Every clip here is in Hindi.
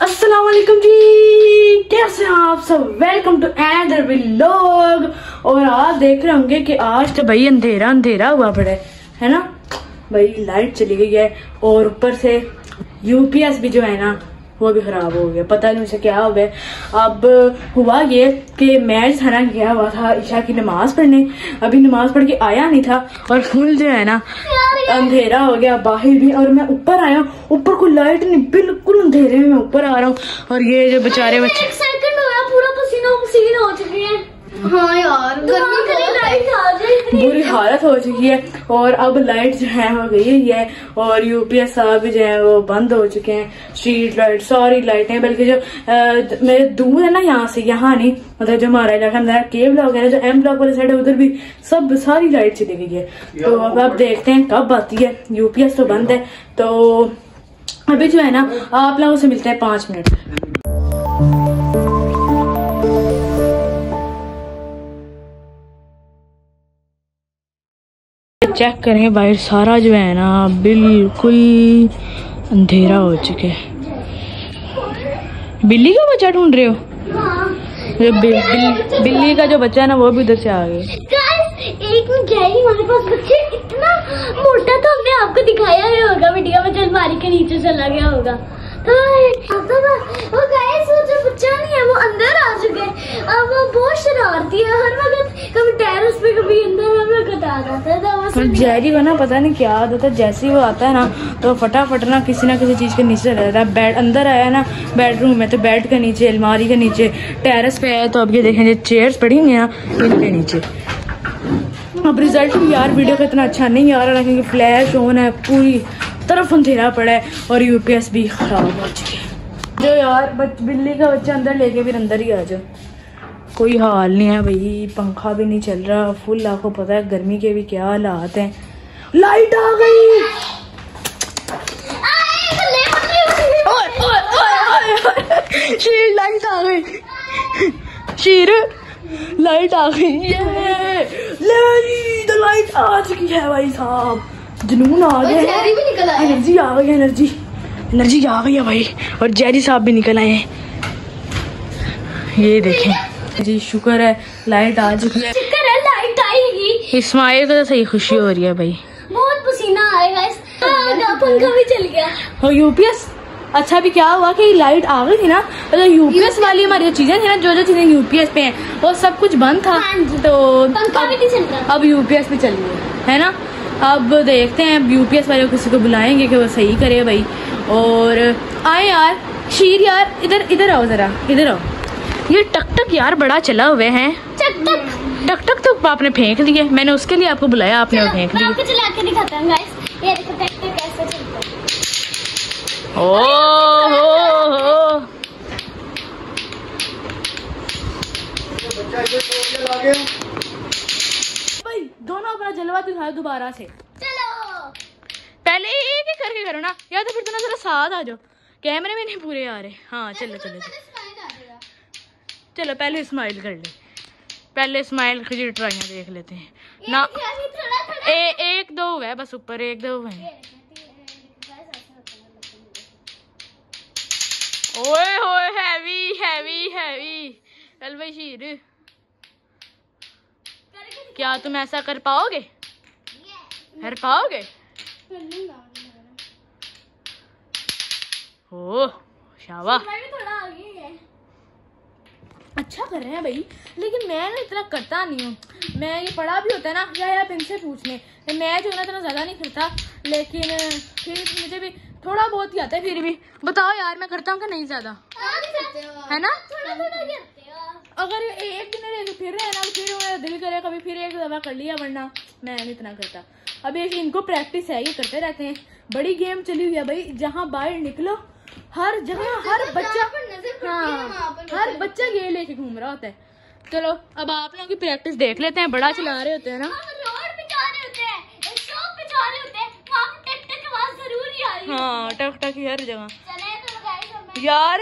वालेकुम जी। कैसे हैं आप सब? वेलकम टू एंडर व्लॉग और आप देख रहे होंगे कि आज तो भाई अंधेरा अंधेरा हुआ पड़ा है। है ना? भाई लाइट चली गई है। और ऊपर से यूपीएस भी जो है ना वो भी खराब हो गया, पता नहीं उसे क्या हो गया। अब हुआ ये कि मैं था ना गया हुआ था, ईशा की नमाज़ पढ़ने, अभी नमाज़ पढ़ के आया नहीं था और फूल जो है ना, अंधेरा हो गया बाहर भी और मैं ऊपर आया, ऊपर कोई लाइट नहीं, बिल्कुल अंधेरे में मैं ऊपर आ रहा हूँ और ये जो बेचारे बच्चे एक सेकंड हुआ पूरा पसीना पसीना हो चुके हैं हाँ यार गर्मी करी लाइट आ जाए बुरी हालत हो चुकी है और अब लाइट जो है हो गई है और यूपीएस साहब जो है वो बंद हो चुके हैं। स्ट्रीट लाइट सारी लाइटें बल्कि जो अ, मेरे दूर है ना यहाँ से यहाँ नहीं मतलब जो हमारा इलाका मेरा के ब्लॉक है जो एम ब्लॉक वाले साइड है उधर भी सब सारी लाइट चली गई है। तो अब आप देखते हैं कब आती है। यूपीएस तो बंद है। तो अभी जो है ना आप लोगों से मिलते हैं पाँच मिनट। चेक करें बाहर सारा जो है ना बिल्कुल अंधेरा हो चुका है। बिल्ली का बच्चा ढूंढ रहे हो? ये बि, बिल, बिल्ली का जो बच्चा है ना वो भी उधर से आ गया। एक हमारे पास बच्चे इतना मोटा तो हमने आपको दिखाया ही होगा वीडियो में जल मारी के नीचे चला गया होगा। तो था वो गाइस वो जो बच्चा नहीं है वो अंदर आ चुके हैं। अब वो बहुत शरारती है हर वक्त कभी टेरेस पे कभी अंदर हम लोग आ जाता है। जैरी को ना पता नहीं क्या आदत है जैसे ही वो आता है ना तो फटाफट ना किसी ना किसी चीज़ के नीचे जाता है। बेड अंदर आया ना बेडरूम में तो बेड के नीचे अलमारी के नीचे टेरेस पे आया तो अब ये देखें जो चेयर्स पड़ी हुई ना इनके नीचे। अब रिज़ल्ट भी यार वीडियो का इतना अच्छा नहीं आ रहा क्योंकि फ्लैश ऑन है पूरी तरफ़ अंधेरा पड़ा है और यूपीएस भी खराब हो चुकी है। जो यार बच, बिल्ली का बच्चा अंदर लेके फिर अंदर ही आ जाओ। कोई हाल नहीं है भाई पंखा भी नहीं चल रहा फुल आपको पता है गर्मी के भी क्या हालात हैं। लाइट आ गई! शीर लाइट आ गई। शीर लाइट आ गई। ये लाइट आ चुकी है भाई साहब। जुनून आ गया निकल एनर्जी आ गई एनर्जी एनर्जी आ गई है भाई और जैरी साहब भी निकल आए हैं। ये देखें। जी शुक्र है लाइट आ चुकी है। चक्कर है लाइट आएगी इस्माइल को तो सही खुशी हो रही है भाई। बहुत पसीना आएगा हाँ, पंखा भी चल गया। और यूपीएस अच्छा भी क्या हुआ कि लाइट आ गई थी ना? तो यूपीएस वाली हमारी चीज़ें थी ना जो जो चीज़ें यूपीएस पे हैं वो सब कुछ बंद था। हाँ तो पंखा भी नहीं चल रहा। अब यूपीएस भी चल रही है है ना? अब देखते हैं अब यूपीएस वाले किसी को बुलाएँगे कि वो सही करे भाई। और आए यार शीर यार इधर इधर आओ जरा इधर आओ। ये टक टक यार बड़ा चला हुए हैं। चक टक टक टक तो आपने फेंक दिए। मैंने उसके लिए आपको बुलाया आपने फेंक मैं दिए। आपको चला के दिखाता हूँ गाइस ये देखो टक टक कैसे चलता है। ओ हो हो। भाई दोनों अपना जलवा दिखाओ दोबारा से। चलो। पहले एक ही करके करो ना या तो फिर दोनों जरा साथ आ जाओ। कैमरे में नहीं पूरे आ रहे। हाँ चलो चलो चलो। चलो पहले स्माइल कर ले। पहले स्माइल की ट्राइयाँ देख लेते हैं। ना थोड़ा थोड़ा ए, एक दो है बस ऊपर एक दो है। ओए होए हैवी हैवी हैवी चल भाई शीर। क्या तुम ऐसा कर पाओगे? कर पाओगे? ओ शाबाश। थोड़ा आगे है। अच्छा कर रहे हैं भाई, लेकिन मैं ना इतना करता नहीं हूँ। मैं ये पढ़ा भी होता है ना, या आप इनसे पूछ लें मैं जो ना इतना ज़्यादा नहीं करता, लेकिन फिर मुझे भी थोड़ा बहुत ही आता है, फिर भी। बताओ यार, मैं करता हूँ कि नहीं ज़्यादा? है ना? अगर एक दिन रहे फिर है ना, फिर मेरा दिल करे, कभी फिर एक दफ़ा कर लिया, वरना मैं नहीं इतना करता। एक इनको प्रैक्टिस है, ये करते रहते हैं। बड़ी गेम चली हुई है भाई, जहाँ बाहर निकलो हर जगह हर बच्चा हाँ हर बच्चा ये लेके घूम रहा होता है। चलो अब आप लोगों की प्रैक्टिस देख लेते हैं बड़ा चला रहे होते हैं ना। हैं शॉप पे जा रहे होते हैं वहाँ पे टक टक ही है। हाँ हर जगह। तो यार!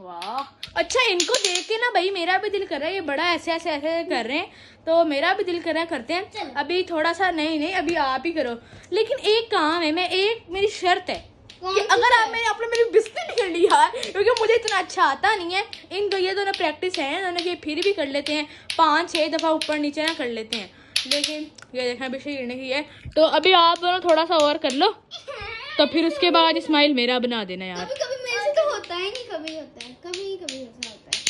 वाह! अच्छा इनको देख के ना भाई मेरा भी दिल कर रहा है ये बड़ा ऐसे ऐसे ऐसे कर रहे हैं। तो मेरा भी दिल कर रहा है करते हैं। अभी थोड़ा सा नहीं नहीं अभी आप ही करो। लेकिन एक काम है मैं एक मेरी शर्त है। कि अगर आप मेरे आपने मेरी बिस्ती नहीं कर ली यार क्योंकि मुझे इतना अच्छा आता नहीं है। इन दो ये दोनों प्रैक्टिस है इन्होंने ये फिर भी कर लेते हैं। पाँच छः दफ़ा ऊपर नीचे ना कर लेते हैं। लेकिन ये देखें अभी गिरने की है। तो अभी आप दोनों थोड़ा सा और कर लो। तो फिर उसके बाद स्माइल मेरा बना देना यार। कभी कभी मेरे से तो होता है नहीं कभी होता है। कभी कभी होता है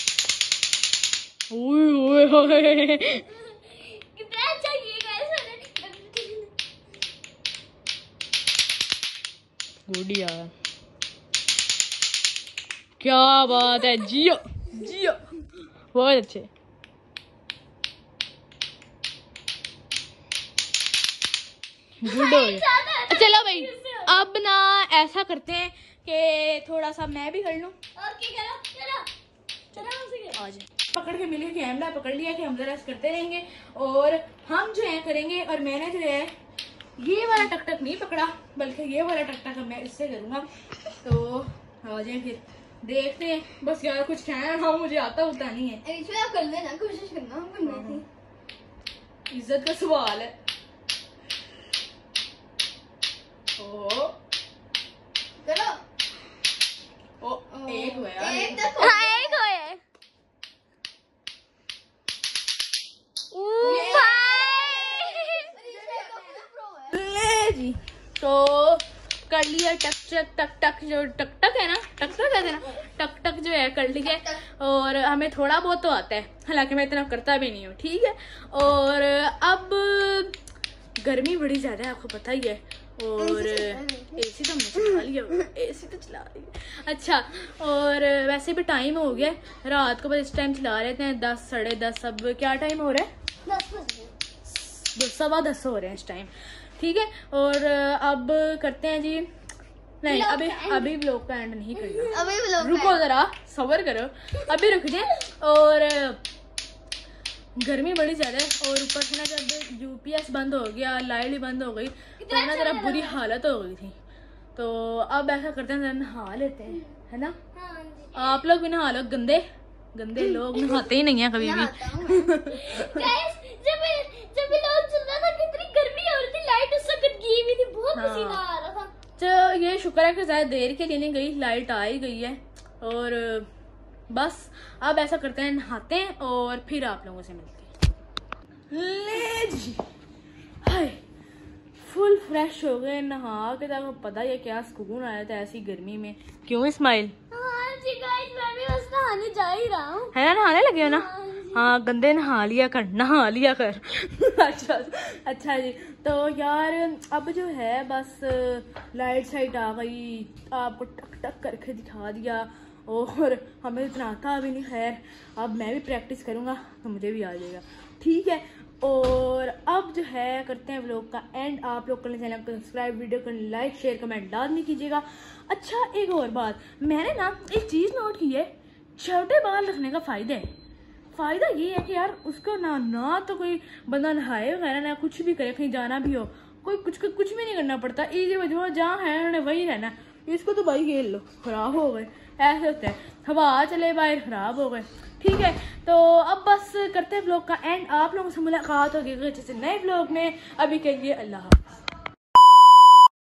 ओए ओए ओए कितना अच्छा ये गाइस गुड यार क्या बात है जियो जियो। बहुत अच्छे। गुड हो चलो भाई अब ना ऐसा करते हैं कि थोड़ा सा मैं भी कर लूँ। पकड़ के मिले कैमरा पकड़ लिया कि हम जरा करते रहेंगे और हम जो है करेंगे और मैंने जो है ये वाला टक टक नहीं पकड़ा बल्कि ये वाला टक टक मैं इससे करूँगा। तो आ जाए फिर। देखते हैं। बस यार कुछ कहना मुझे आता होता नहीं है। इसमें आप कर लेना कोशिश करना हम करने इज़्ज़त का सवाल है। ओ। करो। ओ एक हुआ एक तक हाँ एक होए ले जी तो कर लिया टक टक टक जो टक टक है ना? टक टक कहते ना? टक टक जो है कर लिया। और हमें थोड़ा बहुत तो आता है। हालाँकि मैं इतना करता भी नहीं हूँ ठीक है? और अब गर्मी बड़ी ज़्यादा है आपको पता ही है। और एसी तो मैं चला लिया एसी तो चला रही है। अच्छा और वैसे भी टाइम हो गया रात को बस इस टाइम चला रहे थे। दस साढ़े दस अब क्या टाइम हो रहा है? दस सवा दस हो रहे हैं इस टाइम। ठीक है? और अब करते हैं जी। नहीं अभी अभी ब्लॉग का एंड नहीं करना अभी व्लॉग रुको जरा सबर करो। अभी रुक जाए और गर्मी बड़ी ज़्यादा है और ऊपर से ना जब यूपीएस बंद हो गया लाइट भी बंद हो गई तो ना जरा बुरी हालत हो गई थी। तो अब ऐसा करते हैं जरा नहा लेते हैं है ना? हाँ आप लोग भी नहा लो गंदे। गंदे लोग नहाते ही नहीं है कभी भी। हूँ। जब जब लोग चल रहा था कितनी गर्मी हो रही थी लाइट उस वक्त गई हुई थी बहुत हाँ। पसीना तो ये शुक्र है कि ज़्यादा देर के लिए नहीं गई लाइट आ ही गई है। और बस अब ऐसा करते हैं नहाते हैं और फिर आप लोगों से मिलते हैं। ले जी। हाय फुल फ्रेश हो गए नहा के तो आपको पता ही है क्या सुकून आया था ऐसी गर्मी में। क्यों स्माइल हाँ जी गाइस मैं भी बस नहाने जा ही रहा हूँ। है ना नहाने लगे हो ना? हाँ। हाँ गंदे नहा लिया कर, नहा लिया कर। अच्छा अच्छा जी। तो यार, अब जो है, बस लाइट साइट आ गई। आपको टक टक करके दिखा दिया। और हमें इतना आता भी नहीं, खैर। अब मैं भी प्रैक्टिस करूँगा तो मुझे भी आ जाएगा ठीक है, और अब जो है, करते हैं व्लॉग का एंड आप लोग कर चैनल को सब्सक्राइब वीडियो को लाइक शेयर कमेंट लाजमी कीजिएगा। अच्छा एक और बात। मैंने ना एक चीज़ नोट की है। छोटे बाल रखने का फ़ायदा है। फ़ायदा ये है कि यार, उसको ना ना तो कोई बंदा नहाए वगैरह ना कुछ भी करे, कहीं जाना भी हो। कोई कुछ कुछ भी नहीं करना पड़ता। इजी वजह जहाँ है, उन्होंने वही रहना। इसको तो भाई खेल लो, खराब हो गए। ऐसे होता है। हवा चले बाहर, खराब हो गए। ठीक है तो अब बस करते हैं ब्लॉग का एंड आप लोगों से मुलाकात होगी कुछ नए ब्लॉग में। अभी के लिए अल्लाह हाफ़िज़।